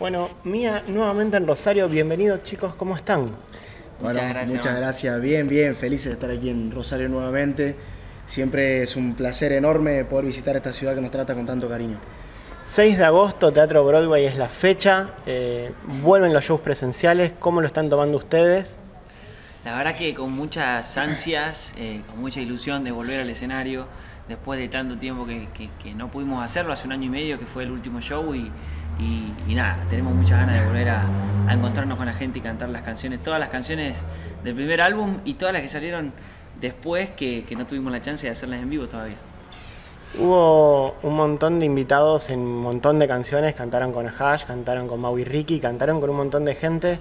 Bueno, Mía, nuevamente en Rosario, bienvenidos chicos, ¿cómo están? muchas gracias. Muchas gracias, bien, bien, felices de estar aquí en Rosario nuevamente. Siempre es un placer enorme poder visitar esta ciudad que nos trata con tanto cariño. 6 de agosto, Teatro Broadway es la fecha, eh, vuelven los shows presenciales, ¿cómo lo están tomando ustedes? La verdad que con muchas ansias, eh, con mucha ilusión de volver al escenario, después de tanto tiempo que, no pudimos hacerlo, hace un año y medio que fue el último show y, nada, tenemos muchas ganas de volver a, encontrarnos con la gente y cantar las canciones, todas las canciones del primer álbum y todas las que salieron después que, no tuvimos la chance de hacerlas en vivo todavía. Hubo un montón de invitados en un montón de canciones, cantaron con Hash, cantaron con Maui Ricky, cantaron con un montón de gente.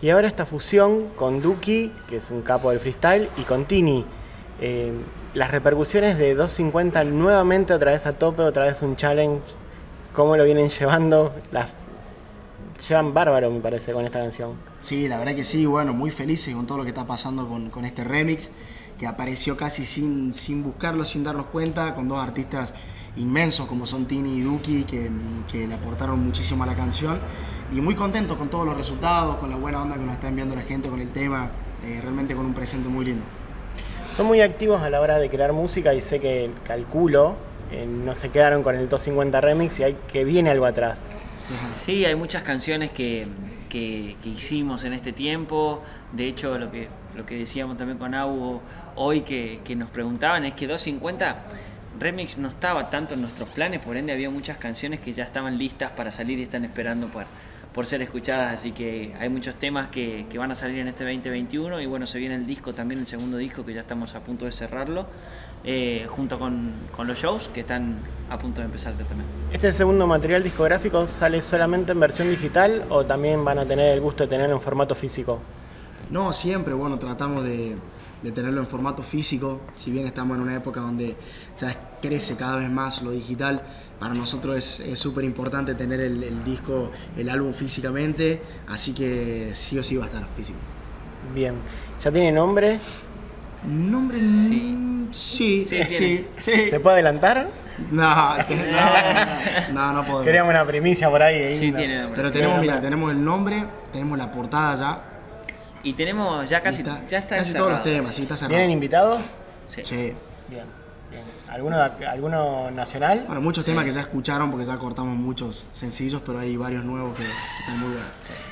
Y ahora esta fusión con Duki, que es un capo del freestyle, y con Tini. Eh, las repercusiones de 250 nuevamente otra vez a tope, otra vez un challenge. ¿Cómo lo vienen llevando? Las llevan bárbaro, me parece, con esta canción. Sí, la verdad que sí, bueno, muy felices con todo lo que está pasando con, con este remix que apareció casi sin, sin buscarlo, sin darnos cuenta, con dos artistas inmensos como son Tini y Duki, que, que, le aportaron muchísimo a la canción. Y muy contentos con todos los resultados, con la buena onda que nos está enviando la gente con el tema, eh, realmente con un presente muy lindo. Son muy activos a la hora de crear música y sé que calculo, eh, no se quedaron con el 250 remix y hay que viene algo atrás. Sí, hay muchas canciones que, que, hicimos en este tiempo. De hecho, lo que, lo que decíamos también con Agu hoy que, que nos preguntaban es que 250 Remix no estaba tanto en nuestros planes, por ende había muchas canciones que ya estaban listas para salir y están esperando por, por ser escuchadas, así que hay muchos temas que, que, van a salir en este 2021 y bueno, se viene el disco también, el segundo disco que ya estamos a punto de cerrarlo, eh, junto con, con, los shows que están a punto de empezar también. ¿Este segundo material discográfico sale solamente en versión digital o también van a tener el gusto de tenerlo en formato físico? No, siempre, bueno, tratamos de, de tenerlo en formato físico, si bien estamos en una época donde ya crece cada vez más lo digital, para nosotros es súper importante tener el, disco, el álbum físicamente, así que sí o sí va a estar físico. Bien, ¿ya tiene nombre? ¿Nombre? Sí. Sí, sí, ¿Se puede adelantar? No, no, no, podemos. Queríamos una primicia por ahí. Sí, tiene nombre. Pero tenemos, mira, tenemos el nombre, tenemos la portada ya. Y tenemos ya casi, ya está casi todos los temas, sí, está cerrado. ¿Vienen invitados? Sí. Bien. ¿Alguno, ¿Alguno nacional? Bueno, muchos temas que ya escucharon porque ya cortamos muchos sencillos, pero hay varios nuevos que, están muy buenos.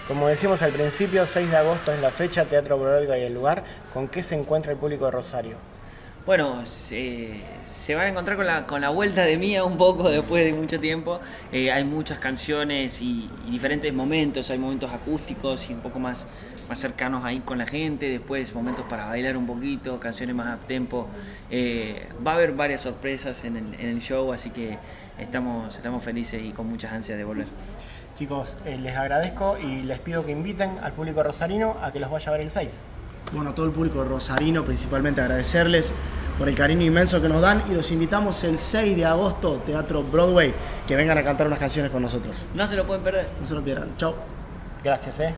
Como decimos al principio, 6 de agosto es la fecha, Teatro Broadway y el lugar. ¿Con qué se encuentra el público de Rosario? Bueno, se, van a encontrar con la, con la vuelta de Mía un poco después de mucho tiempo. Eh, hay muchas canciones y, diferentes momentos, hay momentos acústicos y un poco más, más cercanos ahí con la gente, después momentos para bailar un poquito, canciones más a tempo. Eh, va a haber varias sorpresas en el, en el, show, así que estamos, estamos felices y con muchas ansias de volver. Chicos, eh, les agradezco y les pido que inviten al público rosarino a que los vaya a ver el 6 bueno, a todo el público rosarino principalmente agradecerles por el cariño inmenso que nos dan y los invitamos el 6 de agosto, Teatro Broadway, que vengan a cantar unas canciones con nosotros. No se lo pueden perder. No se lo pierdan. Chao. Gracias, eh.